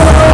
so